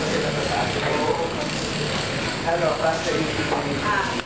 na ako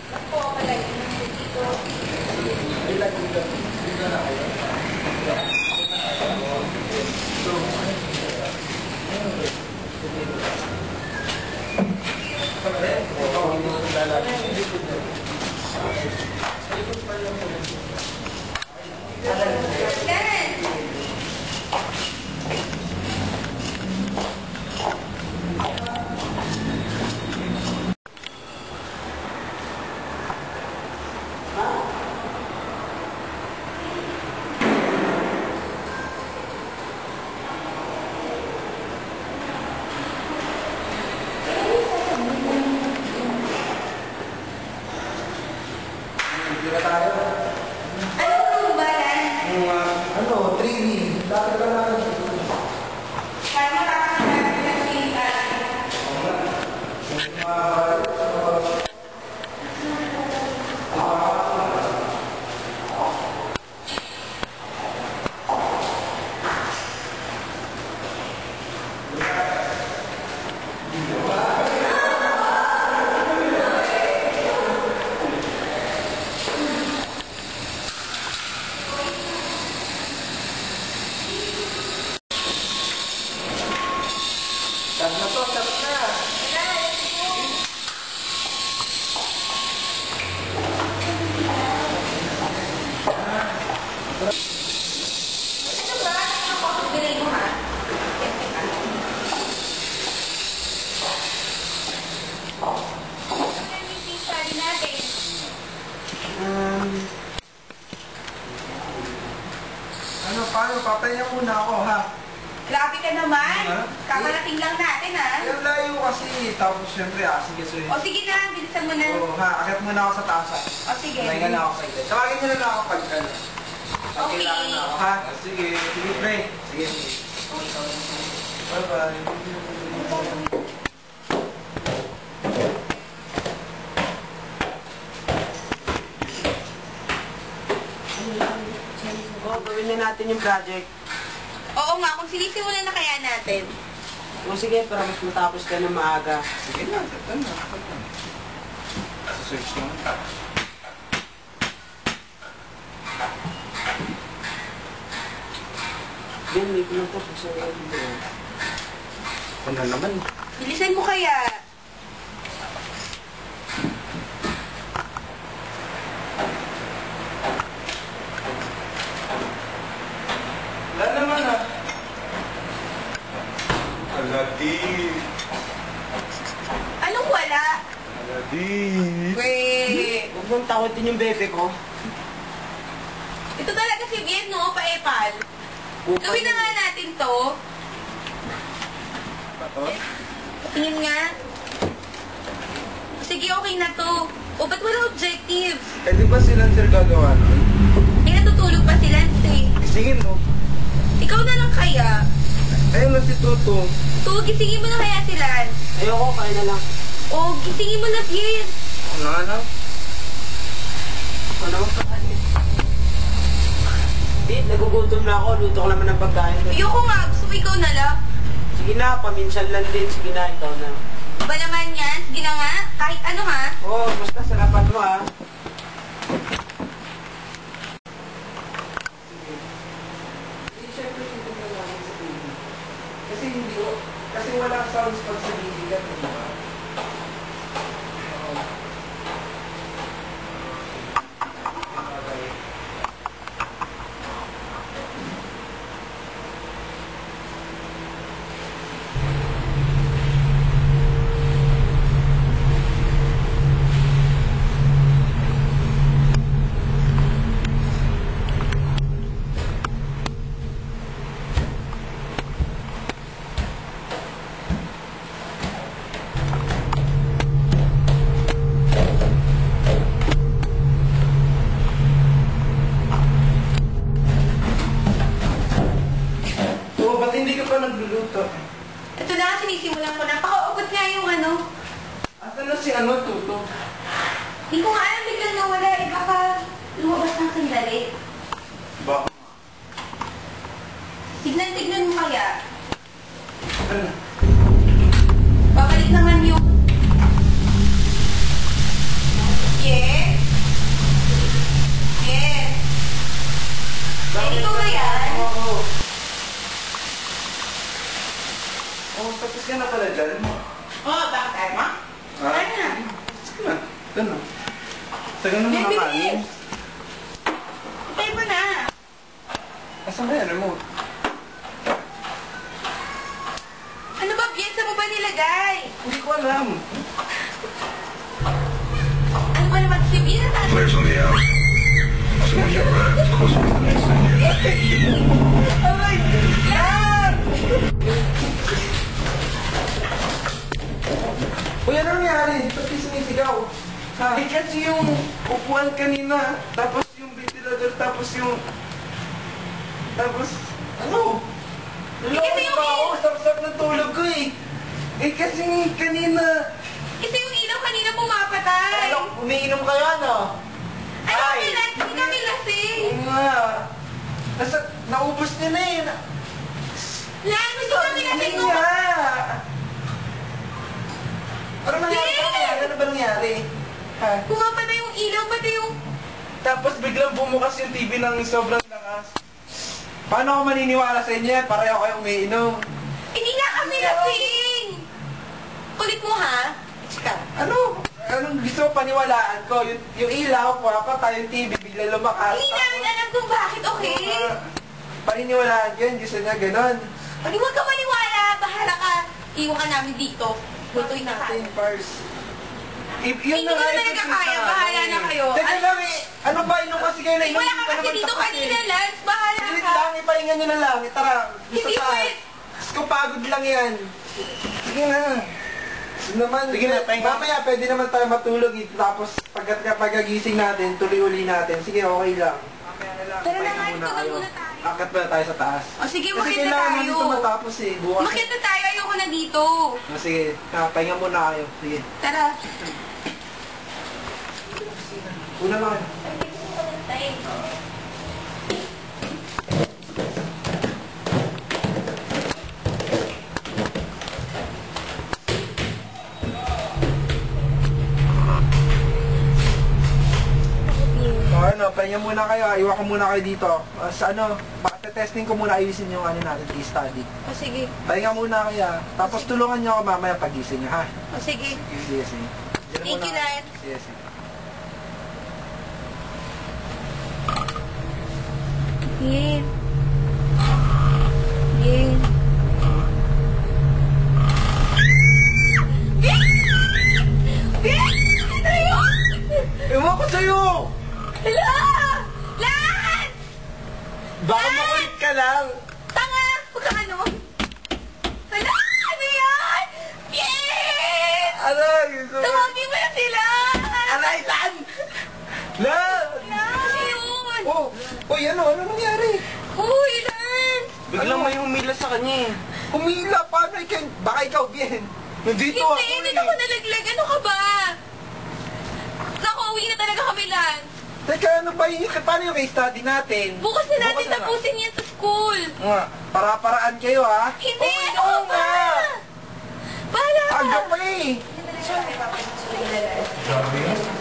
kasi, tapos syempre, ah, sige, sorry. O sige na, bilisan mo na. Oo, ha, akit muna ako sa taas, ha? O sige. Pahinga na ako sa ilid. Tawagin na lang ako pag, ano, pag Okay. kailangan na ako, ha? Ah, Sige, sige, pre. Sige, sige. Bye-bye. Oo, gawin na natin yung project. Oo nga, kung sinisimulan na kaya natin. O sige, para mas matapos ka na maaga. Sige na, kapag na. Search naman. Yan, may pinunta po sa dito. Ano naman? Bilisan mo kaya. Wala naman, ha? Aladdin. Anong wala? Aladdin. Wait. Huwag mong takutin yung bebe ko. Ito talaga si Bien, no? Paepal. Gawin na nga natin to. Tingin nga. Sige, okay na to. O, ba't wala objective? Eh, di ba silang sir gagawa nun? Eh, natutulog pa sila. Eh, Sige, no? ikaw na lang kaya. Ayun na si Toto. To, gisingin mo na kaya sila. Ayoko, kaya na lang. O, gisingin mo na, Bien. Ano, ano? Ano naman pa Di, nagugutom na ako. Luto ko naman ng pagkain. Ayoko nga, gusto ko ikaw na lang. Sige na, paminsan lang din. Sige na, ikaw na. Ba naman yan? Sige na nga. Kahit ano ha. Oo, oh, basta sarapan mo ah. Hindi ka pa nagluluto? Ito na, sinisimulan ko na. Pakaugot nga yung ano. Asa na si ano, Tuto? Hindi ko nga alam biglang nawala. Eh, baka lumabas ng sandali. Baka. Tignan-tignan mo kaya. Ano? Tagal naman Bien, ang kanin. bilis! Tayo mo na! Asan ba yan? Ano mo? Ano ba, Bien? Saan mo ba nilagay? Hindi ko alam. Ano ba naman si Bien? Flares on the out. So when you arrive, of course, we're the next thing here. Aray! Lang! Uy, ano nangyari? Ba't di sumisigaw? Ha? Eh kasi yung upuan kanina, tapos yung ventilador, tapos yung... Tapos, ano? Nalawag yung pa ako, sarap-sarap ng tulog ko eh. Eh kasi kanina... Kasi yung ilaw kanina pumapatay. Ano, umiinom kayo ano? Ano Ay! kami lang? Hindi kami lasing. Oo nga. Nasa, naubos niya na eh. Lan, hindi kami lasing. Nga. Ano nangyari? Ano nangyari? Ano ba nangyari? Ha? pumapatay yung ilaw, pati yung... Tapos biglang bumukas yung TV ng sobrang lakas. Paano ako maniniwala sa inyo yan? Pareho kayo umiinom. Hindi nga kami lasing. Kulit mo ha? Chika. Ano? Anong gusto mo paniwalaan ko? Yung, yung ilaw, pumapatay yung TV, bigla lumakas. Hindi namin alam kung bakit, okay? Ah, paniniwalaan ko yun, gusto niya ganon. Hindi huwag ka maniwala. Bahala ka. Iwan ka namin dito. Lutuin na natin tayo. first. I- Hindi na ko nga talaga yung kaya. Bahala na kayo. Teka lang eh. Ano ba? Inom kasi kayo na inom. wala ka kasi naman dito kanina, eh. Lance. Bahala ka. lang, ipahinga nyo na lang. Eh, Tara, gusto Hindi tayo. ko, pagod lang yan. Sige na. Sige naman. Sige na, pahinga. Mamaya, pwede naman tayo matulog. Eh. Tapos, pag pagagising natin, tuloy-uli natin. Sige, okay lang. Na lang. Tara na nga, kayo. muna tayo. Akit muna tayo sa taas. O sige, Kasi makita kailangan namin tayo. ito matapos eh. Bukas. Makita tayo. Ayoko na dito. O, sige, ah, pahinga muna kayo. Sige. Tara. Una lang kayo. Pahinga muna kayo. Iwan ko muna kayo dito. Ah, sa ano, testing ko muna ayusin yung ano natin, case study. O sige. Pahinga muna kayo. ah. Tapos tulungan niyo ako mamaya pagising niyo, ha? O sige. Sige, sige. Thank you. Nan. Sige, sige. Yin. Oh, oh, ano? Ano nangyari? Uy, Lan! Biglang may humila sa kanya eh. Humila, paano ikaw? Baka ikaw, bien. Nandito ako Hindi, hindi eh. ako nalaglag. Ano ka ba? Naku, uwi na talaga kami, Lan. Teka, ano ba yun? Paano yung case study natin? Bukas na natin Bukas na. tapusin yan sa school. Nga, para-paraan kayo ha? Hindi, Oh, ano ka ba? Bahala ka. Pa eh. Grabe